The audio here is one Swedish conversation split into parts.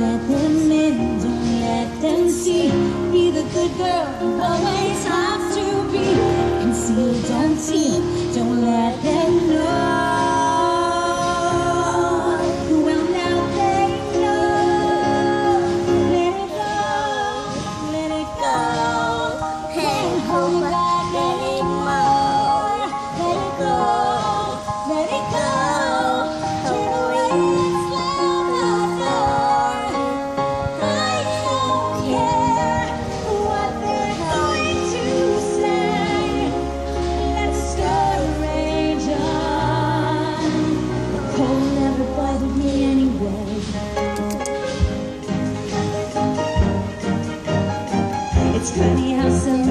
Let them in, don't let them see. Be the good girl, always has to be. Conceal, don't see, It's funny how some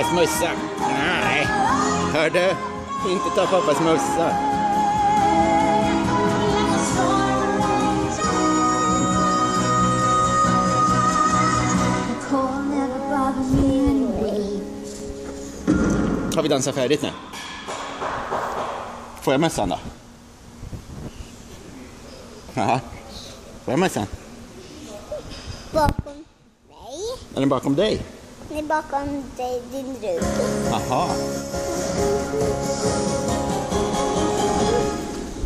pappas mössa. Nej. Hör du? Inte ta pappas mössa. Har vi dansat färdigt nu? Får jag mössan då? Jaha. Får jag mössan? Bakom mig. Är den bakom dig? Nej, bakom dig, din rygg. Jaha.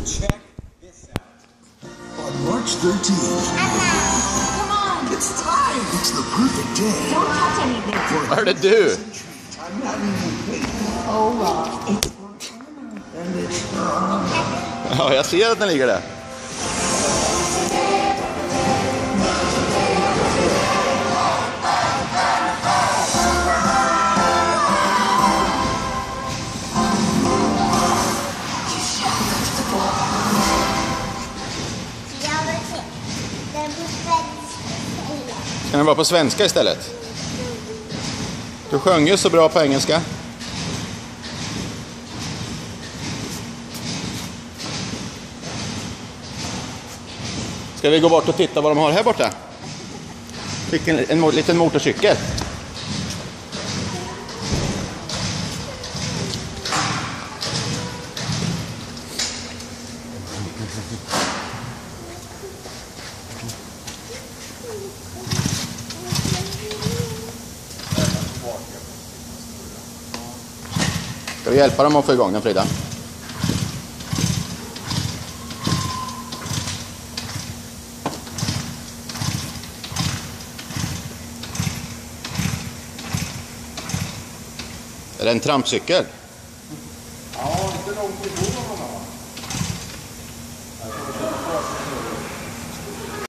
Check this out. On March 13th, Come on, it's time. It's the perfect day don't touch anything. Hörde du? I'm not even it's And it's Ja, jag ser att den ligger där. Ska den vara på svenska istället? Du sjöng ju så bra på engelska. Ska vi gå bort och titta vad de har här borta? Fick en, en, en liten motorcykel. Ska vi hjälpa dem att få igång den Frida? Är det en trampcykel?